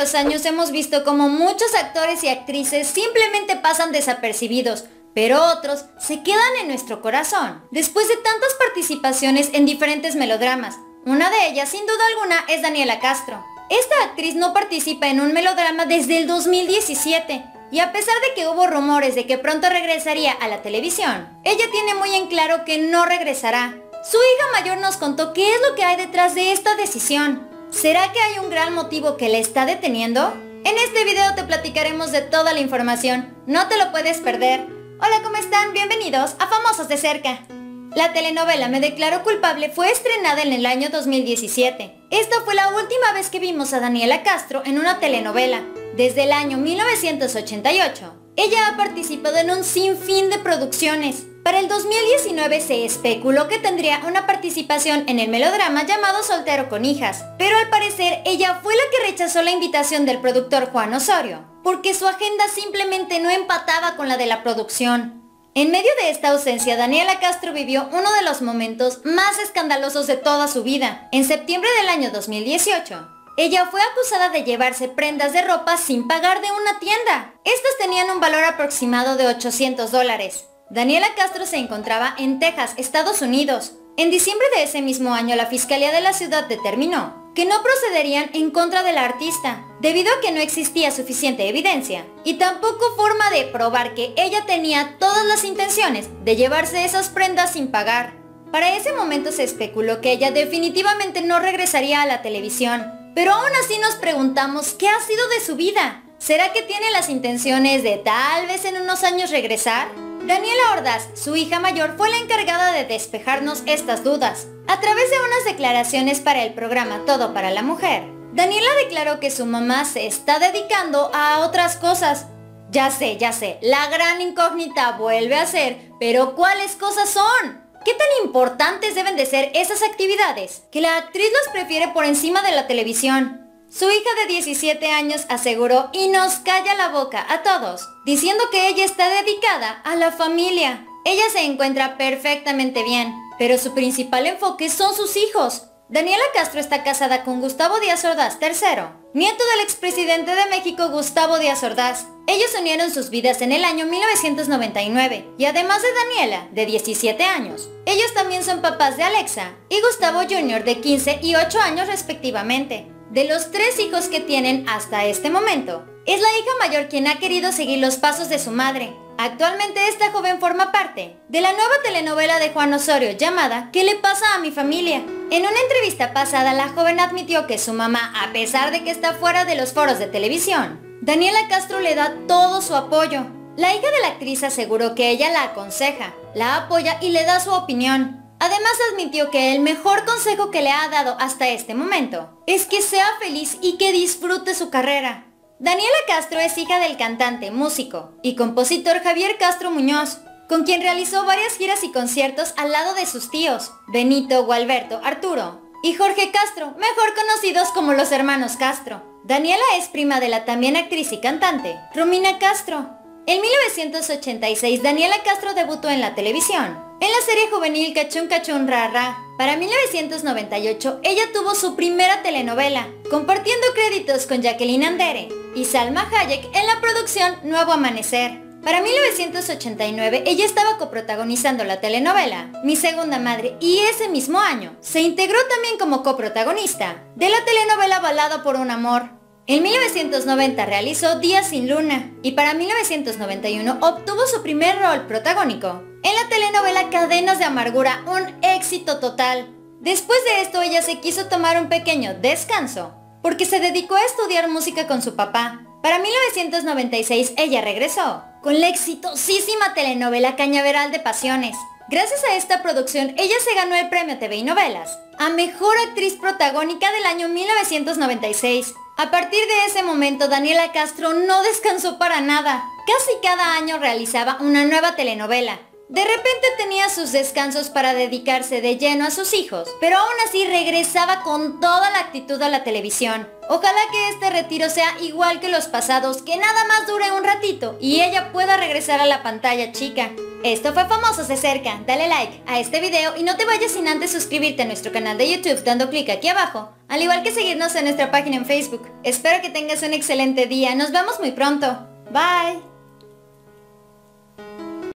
los años hemos visto como muchos actores y actrices simplemente pasan desapercibidos, pero otros se quedan en nuestro corazón. Después de tantas participaciones en diferentes melodramas, una de ellas sin duda alguna es Daniela Castro. Esta actriz no participa en un melodrama desde el 2017 y a pesar de que hubo rumores de que pronto regresaría a la televisión, ella tiene muy en claro que no regresará. Su hija mayor nos contó qué es lo que hay detrás de esta decisión. ¿Será que hay un gran motivo que le está deteniendo? En este video te platicaremos de toda la información, no te lo puedes perder. Hola, ¿cómo están? Bienvenidos a Famosos de Cerca. La telenovela Me declaro culpable fue estrenada en el año 2017. Esta fue la última vez que vimos a Daniela Castro en una telenovela, desde el año 1988. Ella ha participado en un sinfín de producciones. Para el 2019 se especuló que tendría una participación en el melodrama llamado Soltero con hijas, pero al parecer ella fue la que rechazó la invitación del productor Juan Osorio, porque su agenda simplemente no empataba con la de la producción. En medio de esta ausencia, Daniela Castro vivió uno de los momentos más escandalosos de toda su vida. En septiembre del año 2018, ella fue acusada de llevarse prendas de ropa sin pagar de una tienda. Estas tenían un valor aproximado de 800 dólares. Daniela Castro se encontraba en Texas, Estados Unidos. En diciembre de ese mismo año, la Fiscalía de la ciudad determinó que no procederían en contra de la artista, debido a que no existía suficiente evidencia, y tampoco forma de probar que ella tenía todas las intenciones de llevarse esas prendas sin pagar. Para ese momento se especuló que ella definitivamente no regresaría a la televisión, pero aún así nos preguntamos qué ha sido de su vida. ¿Será que tiene las intenciones de tal vez en unos años regresar? Daniela Ordaz, su hija mayor, fue la encargada de despejarnos estas dudas. A través de unas declaraciones para el programa Todo para la Mujer, Daniela declaró que su mamá se está dedicando a otras cosas. Ya sé, ya sé, la gran incógnita vuelve a ser, pero ¿cuáles cosas son? ¿Qué tan importantes deben de ser esas actividades que la actriz las prefiere por encima de la televisión? Su hija de 17 años aseguró y nos calla la boca a todos, diciendo que ella está dedicada a la familia. Ella se encuentra perfectamente bien, pero su principal enfoque son sus hijos. Daniela Castro está casada con Gustavo Díaz Ordaz III, nieto del expresidente de México Gustavo Díaz Ordaz. Ellos unieron sus vidas en el año 1999 y además de Daniela, de 17 años, ellos también son papás de Alexa y Gustavo Jr. de 15 y 8 años respectivamente. De los tres hijos que tienen hasta este momento, es la hija mayor quien ha querido seguir los pasos de su madre. Actualmente esta joven forma parte de la nueva telenovela de Juan Osorio llamada ¿Qué le pasa a mi familia? En una entrevista pasada la joven admitió que su mamá, a pesar de que está fuera de los foros de televisión, Daniela Castro le da todo su apoyo. La hija de la actriz aseguró que ella la aconseja, la apoya y le da su opinión. Además admitió que el mejor consejo que le ha dado hasta este momento es que sea feliz y que disfrute su carrera. Daniela Castro es hija del cantante, músico y compositor Javier Castro Muñoz, con quien realizó varias giras y conciertos al lado de sus tíos, Benito, Gualberto, Arturo y Jorge Castro, mejor conocidos como los hermanos Castro. Daniela es prima de la también actriz y cantante, Romina Castro. En 1986, Daniela Castro debutó en la televisión, en la serie juvenil Cachún Cachún Rara, para 1998 ella tuvo su primera telenovela, compartiendo créditos con Jacqueline Andere y Salma Hayek en la producción Nuevo Amanecer. Para 1989 ella estaba coprotagonizando la telenovela Mi Segunda Madre y ese mismo año se integró también como coprotagonista de la telenovela Balado por un Amor, en 1990 realizó Días sin Luna y para 1991 obtuvo su primer rol protagónico en la telenovela Cadenas de Amargura, un éxito total. Después de esto ella se quiso tomar un pequeño descanso porque se dedicó a estudiar música con su papá. Para 1996 ella regresó con la exitosísima telenovela Cañaveral de Pasiones. Gracias a esta producción ella se ganó el premio TV y Novelas a Mejor Actriz Protagónica del año 1996 a partir de ese momento, Daniela Castro no descansó para nada. Casi cada año realizaba una nueva telenovela. De repente tenía sus descansos para dedicarse de lleno a sus hijos, pero aún así regresaba con toda la actitud a la televisión. Ojalá que este retiro sea igual que los pasados, que nada más dure un ratito y ella pueda regresar a la pantalla chica. Esto fue Famosos de Cerca. Dale like a este video y no te vayas sin antes suscribirte a nuestro canal de YouTube dando clic aquí abajo al igual que seguirnos en nuestra página en Facebook. Espero que tengas un excelente día. Nos vemos muy pronto. Bye.